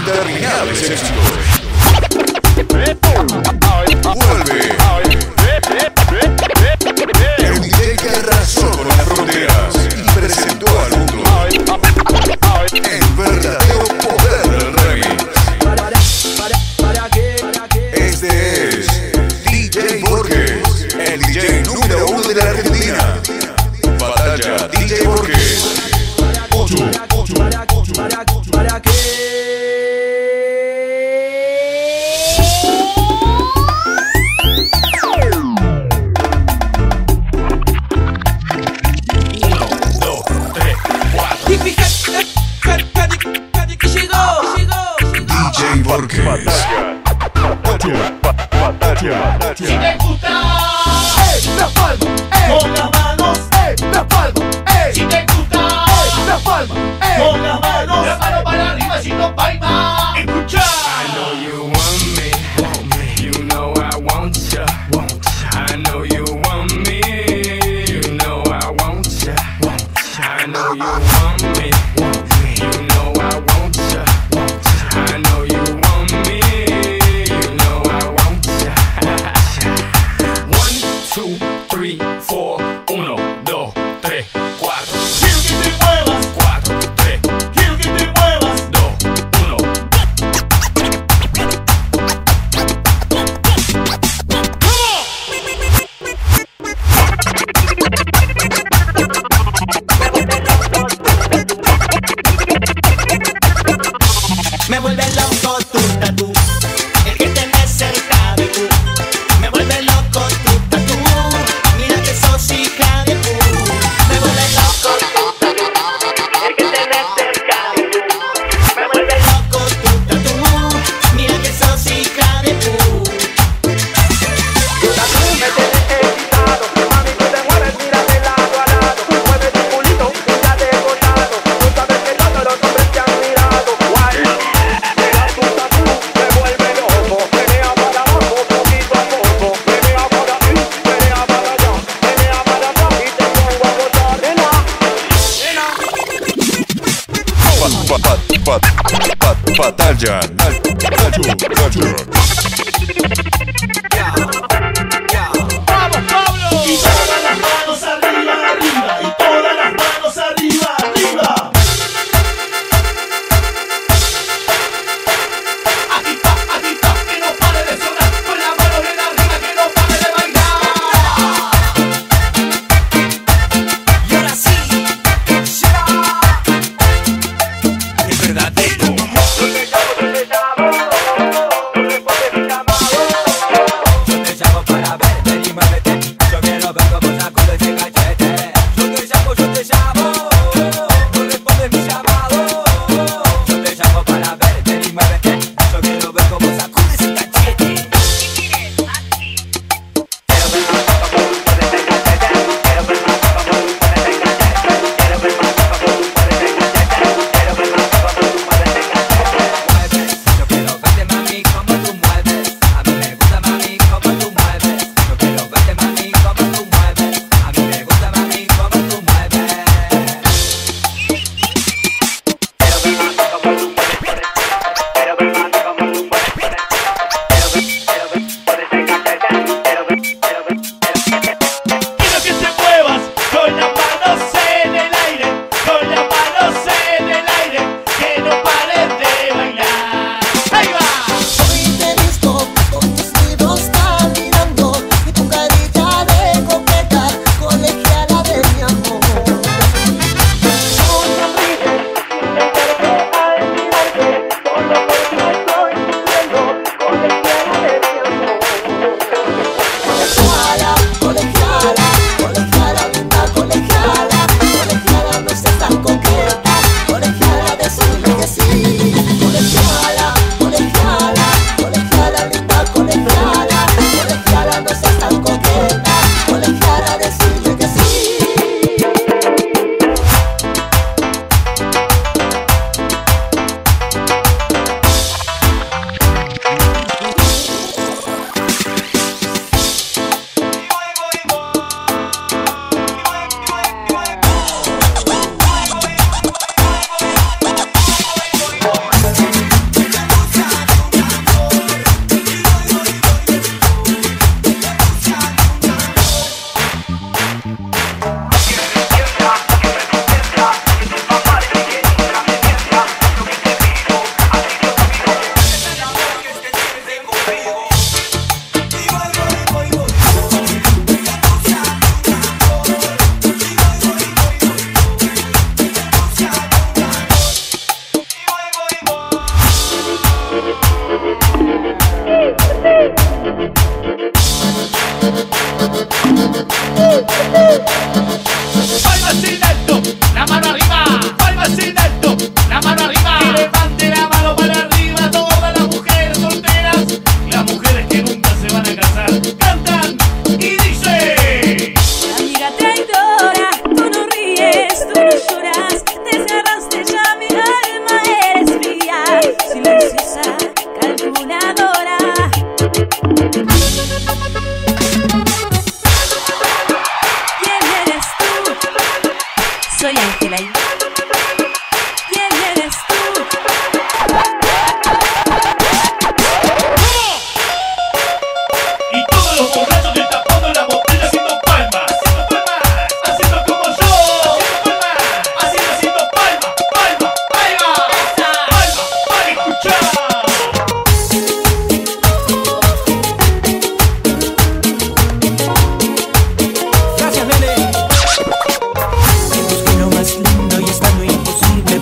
interminables éxitos. Vuelve. El DJ que arrasó con las fronteras y presentó al mundo.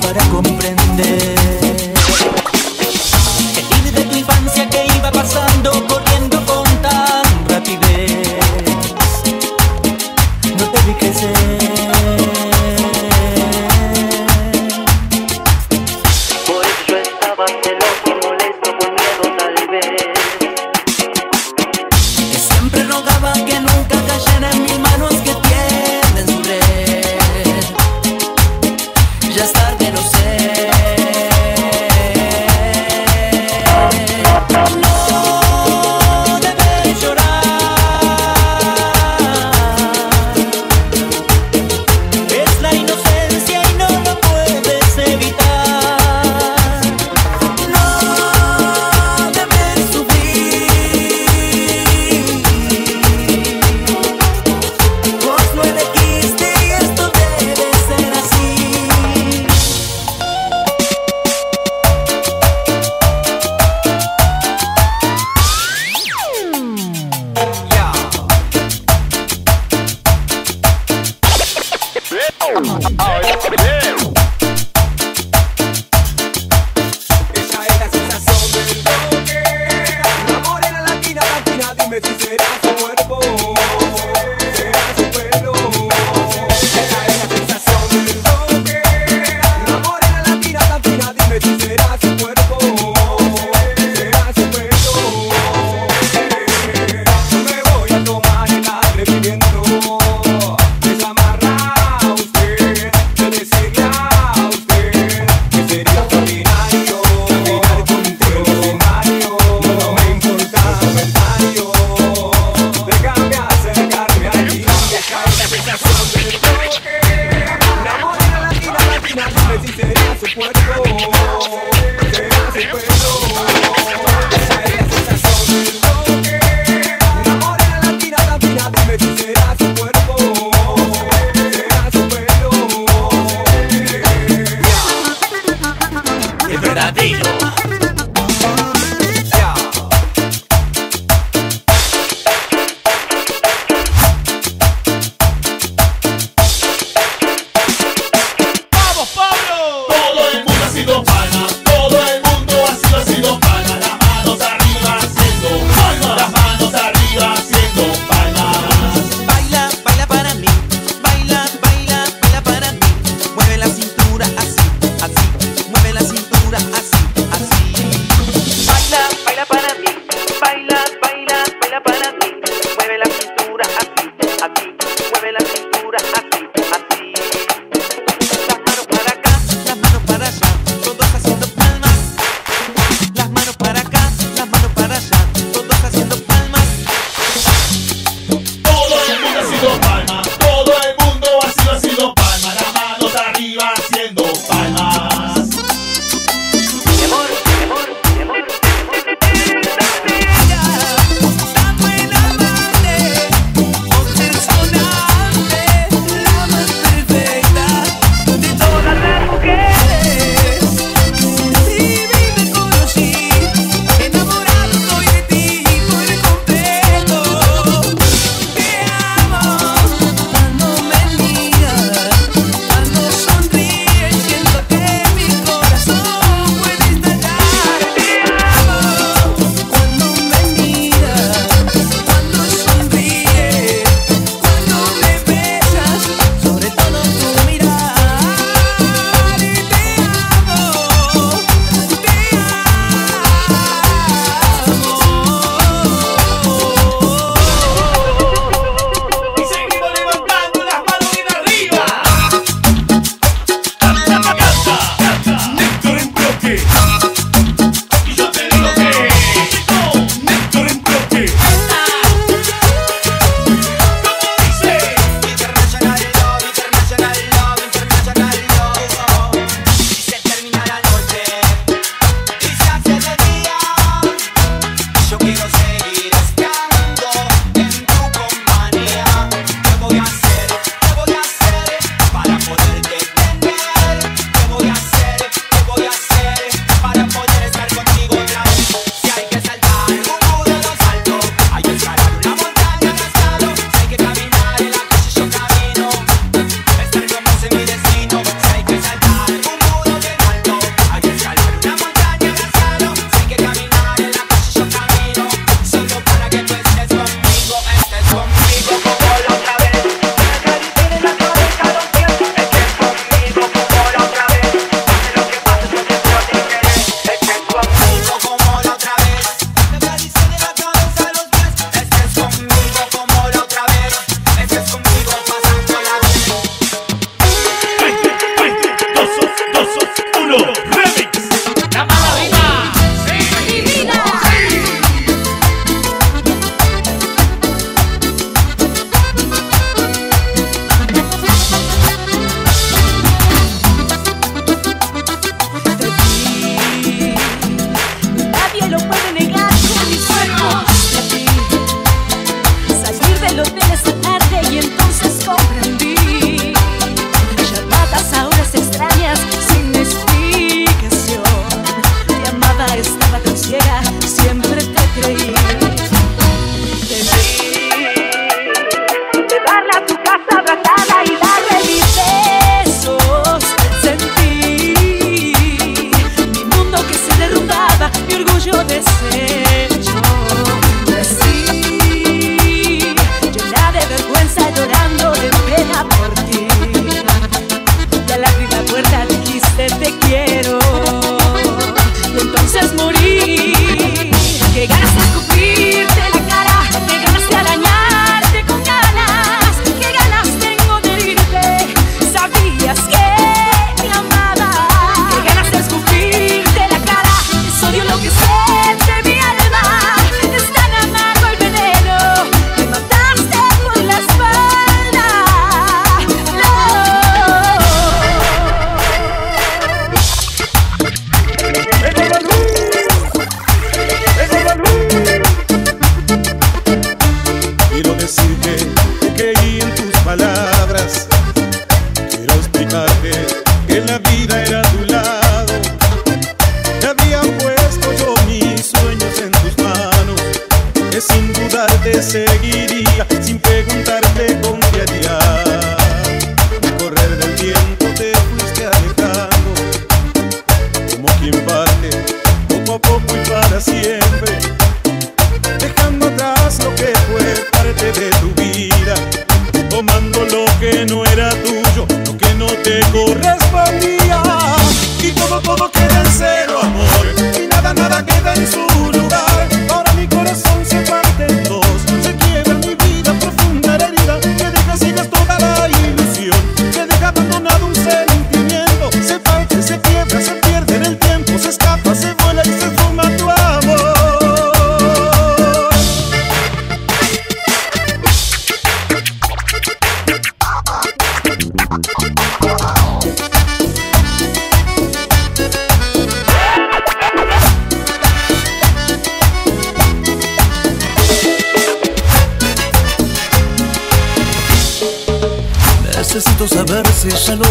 Para comprender.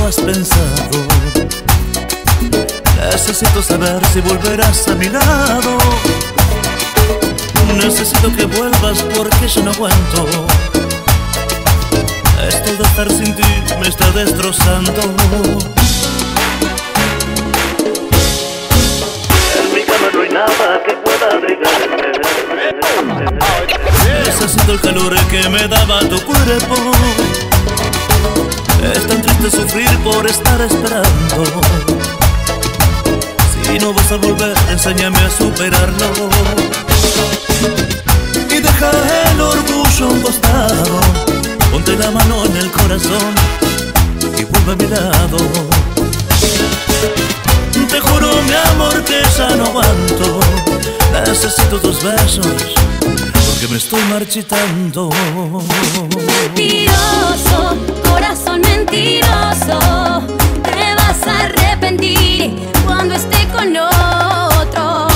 Has pensado. Necesito saber si volverás a mi lado. Necesito que vuelvas porque yo no aguanto. Esto de estar sin ti me está destrozando. En mi cama no hay nada que pueda abrigarme. Necesito el calor que me daba tu cuerpo. Es tan triste sufrir por estar esperando. Si no vas a volver, enséñame a superarlo. Y deja el orgullo a. Ponte la mano en el corazón y vuelve a mi lado. Te juro, mi amor, que ya no aguanto. Necesito tus besos porque me estoy marchitando. Mentiroso, corazón mentiroso, te vas a arrepentir cuando esté con otro.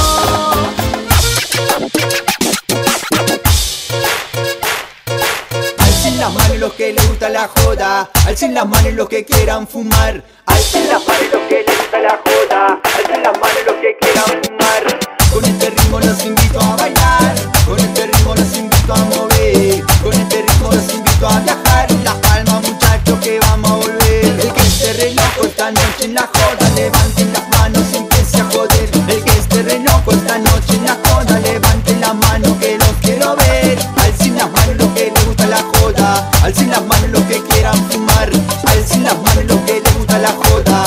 Alcen las manos los que les gusta la joda, alcen las manos los que quieran fumar, alcen las manos los que les gusta la joda, alcen las manos los que quieran fumar. Con este ritmo los invito a bailar, con este los invito a mover, con este ritmo los invito a viajar. Las palmas muchachos que vamos a volver. El que esté re loco esta noche en la joda, levanten las manos y empiece a joder. El que esté re loco esta noche en la joda, levanten las manos que los quiero ver. Alcen las manos los que les gusta la joda, alcen las manos los que quieran fumar, alcen las manos los que les gusta la joda,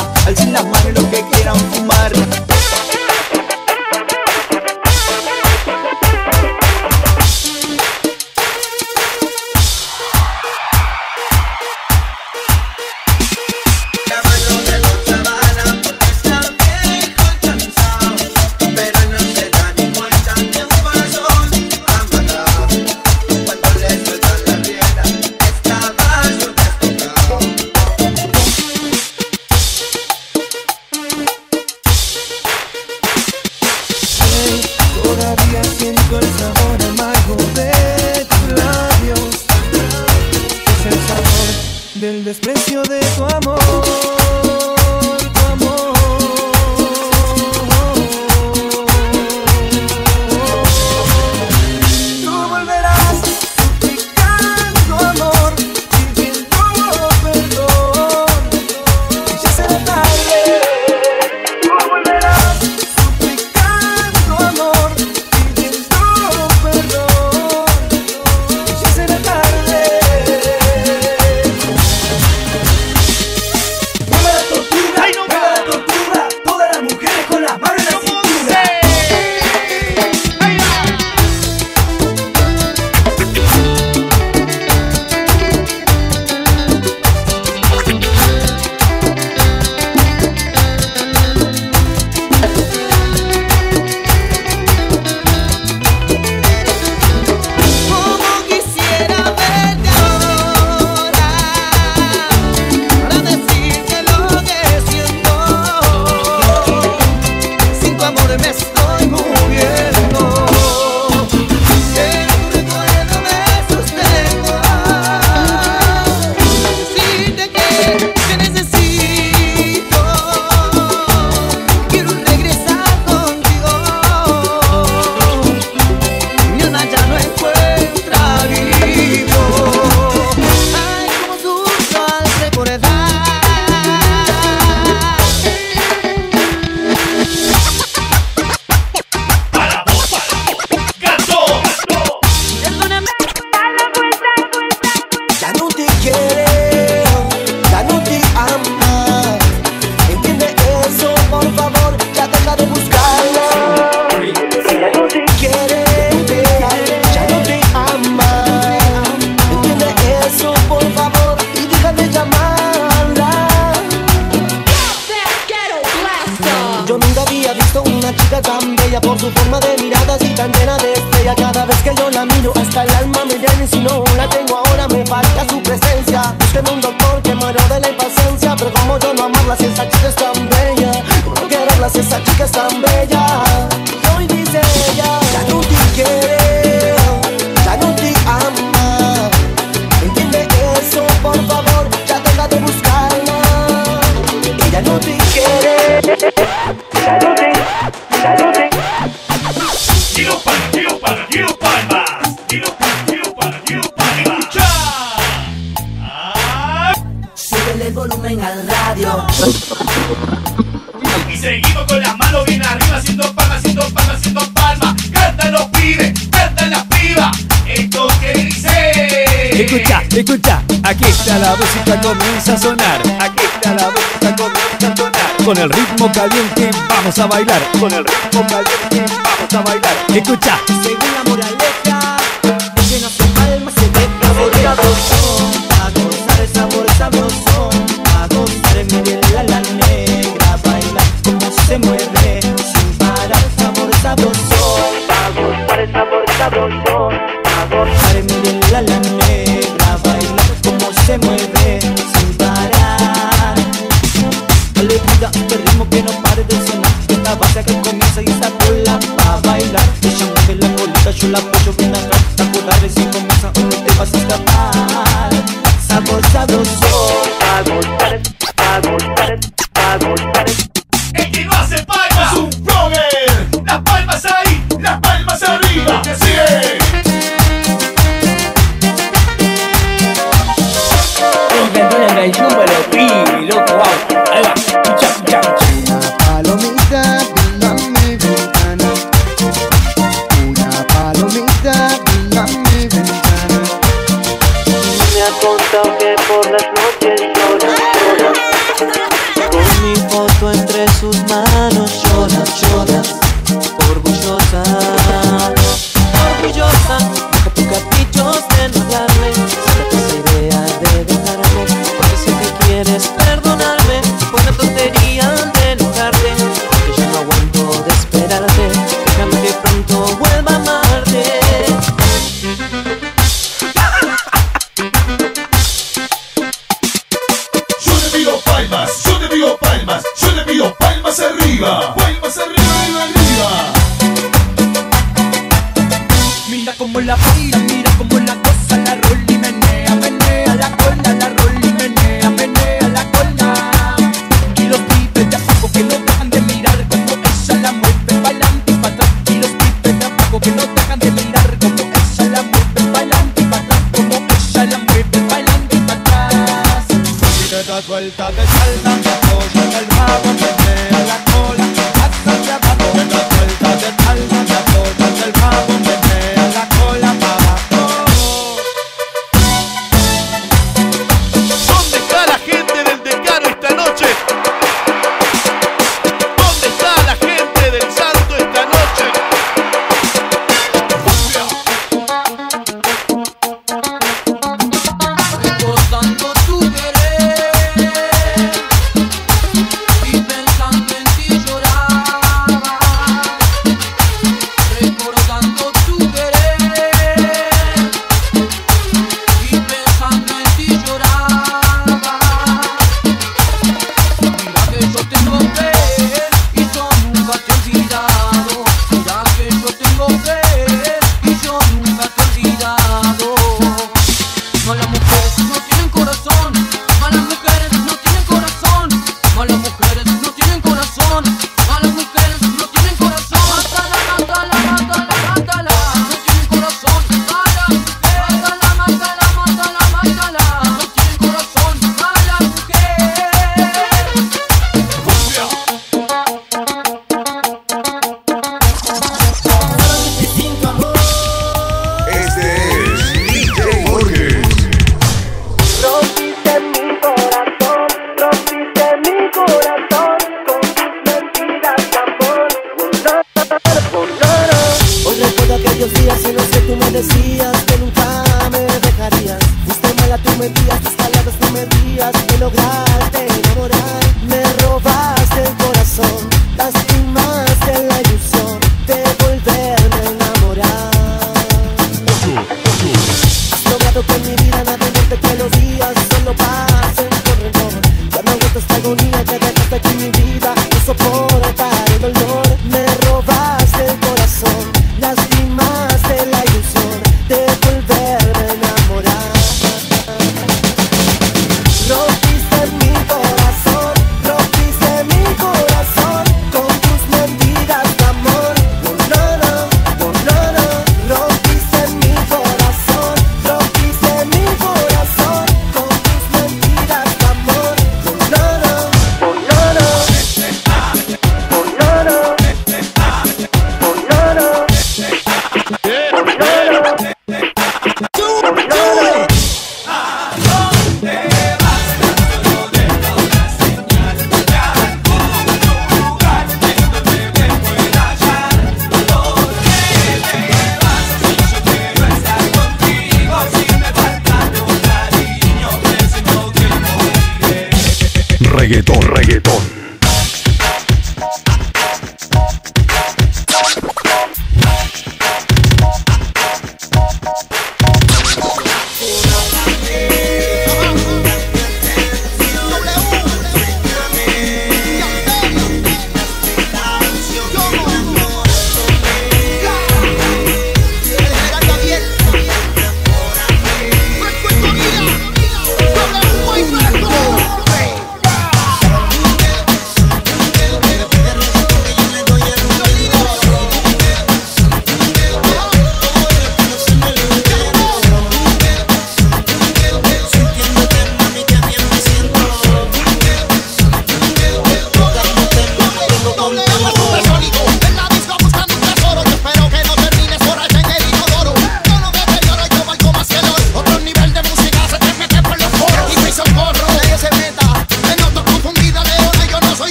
Y seguimos con las manos bien arriba, haciendo palma, haciendo palma, haciendo palma. Cantan los pibes, cantan las pibas. Esto que dice. Escucha, escucha, aquí está la música comienza a sonar. Aquí está la música comienza a sonar. Con el ritmo caliente vamos a bailar. Con el ritmo caliente vamos a bailar. Escucha, según moral entre sus manos.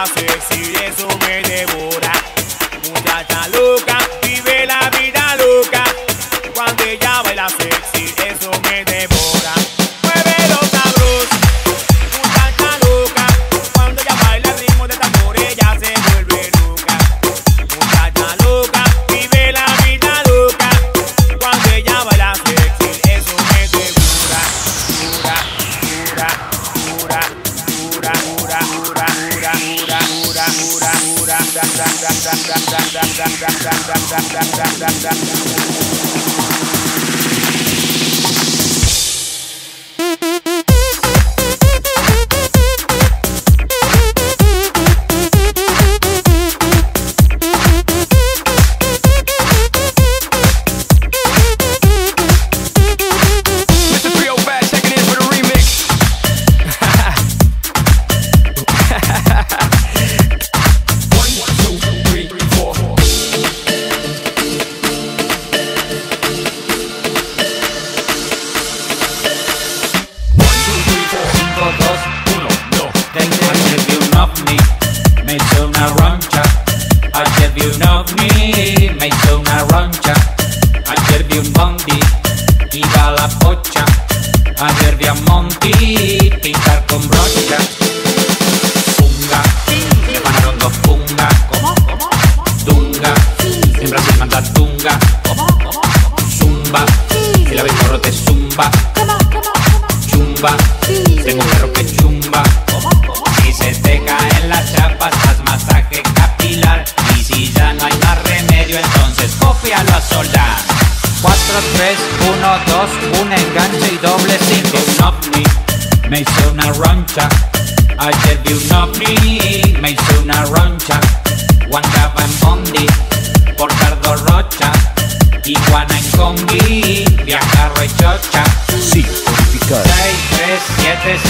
I feel you, yeah. zumba. Tengo un perro que chumba. Si se te caen las chapas, haz masaje capilar. Y si ya no hay más remedio, entonces cópialo a solar. 4, 3, 1, 2, un enganche y doble 5. Un ovni, me hice una roncha. Ayer vi un ovni, me hice una roncha. Guandaba en bondi, por cardo rocha. Iguana en combi, viajarro y chocha.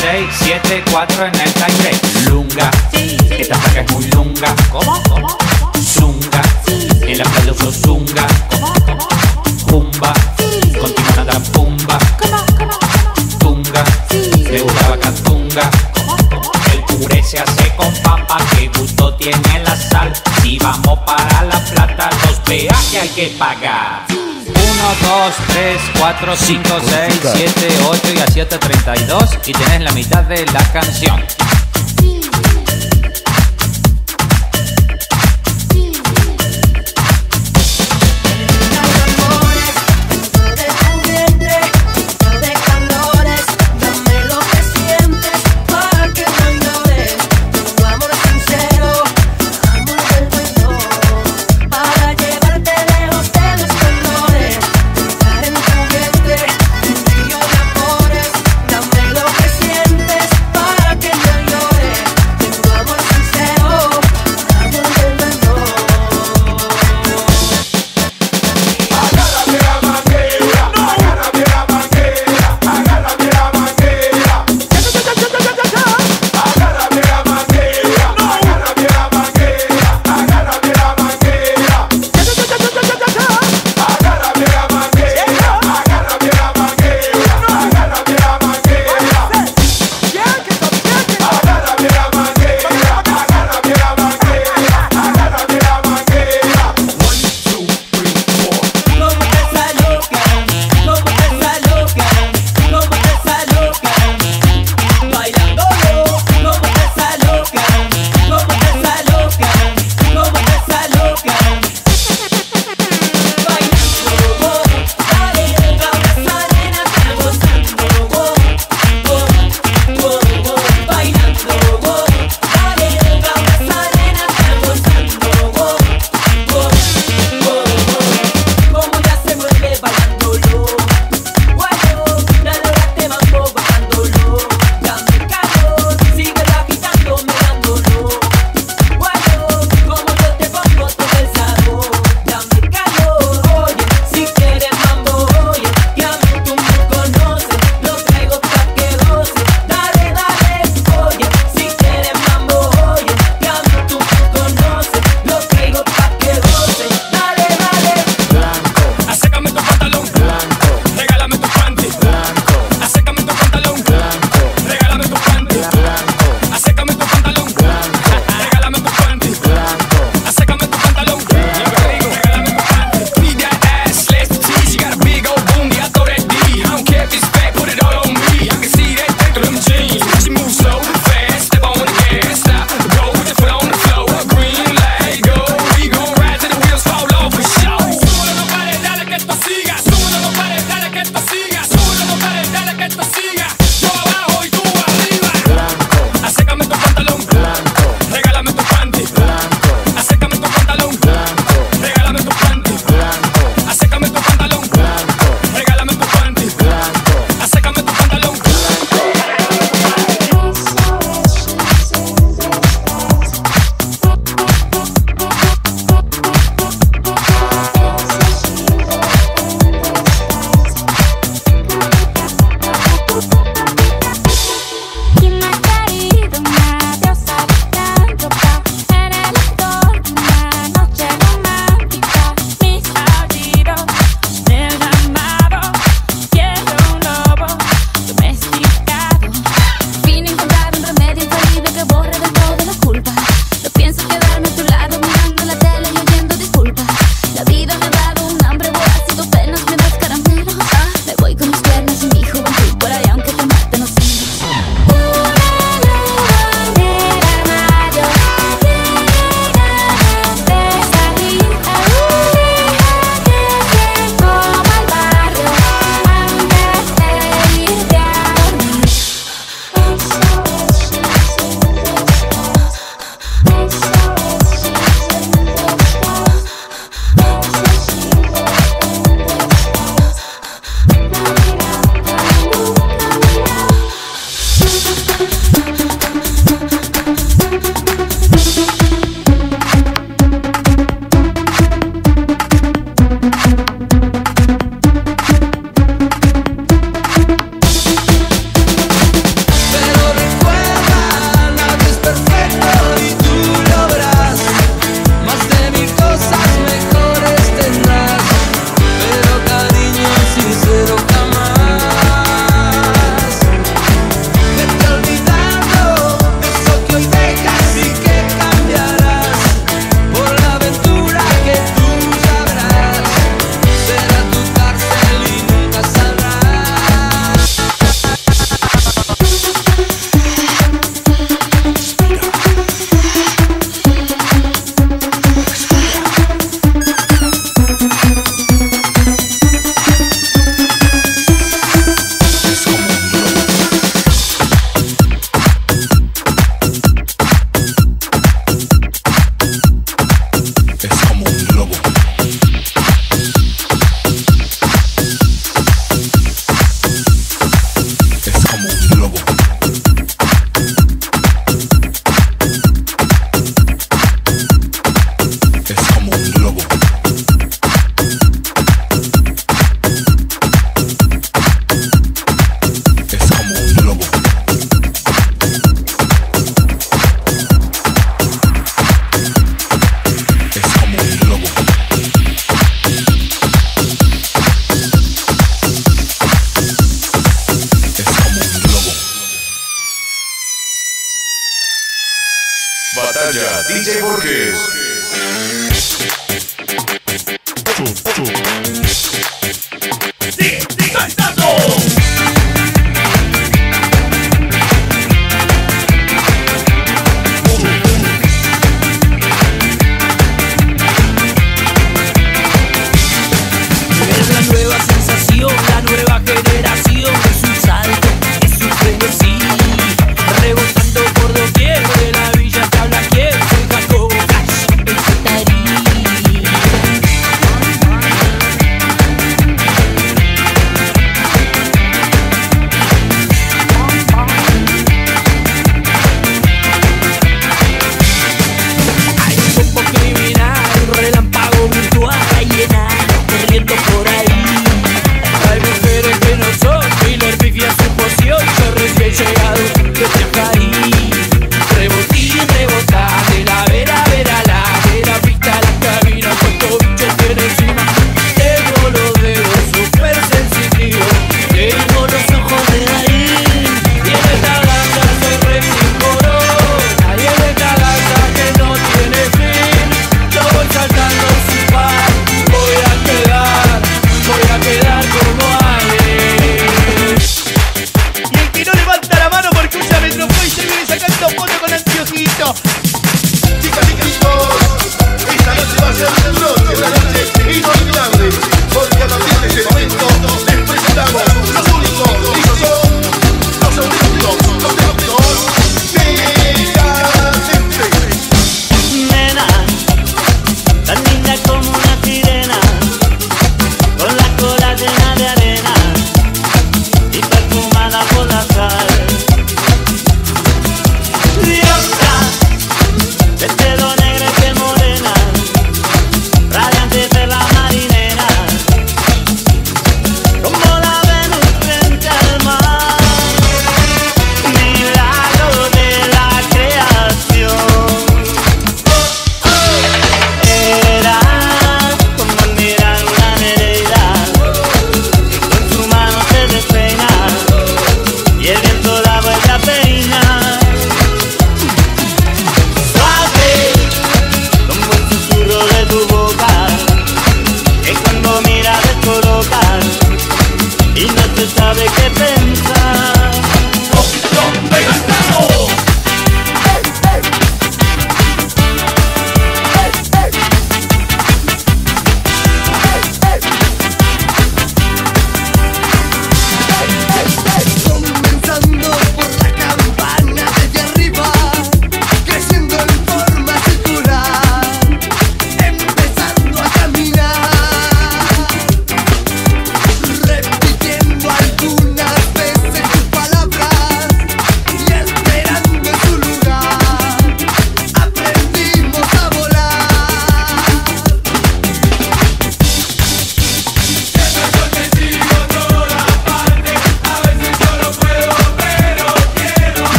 6, 7, 4 en el aire. Lunga, esta placa es muy lunga. ¿Cómo? ¿Cómo? Zunga, sí. en zunga. Pumba, sí. contigo pumba. Tunga, me gustaba cantunga. El puré se hace con papa, qué gusto tiene la sal. Si vamos para la plata, los peajes hay que pagar. 2, 3, 4, 5, 6, 7, 8 y así hasta 32 y tenés la mitad de la canción.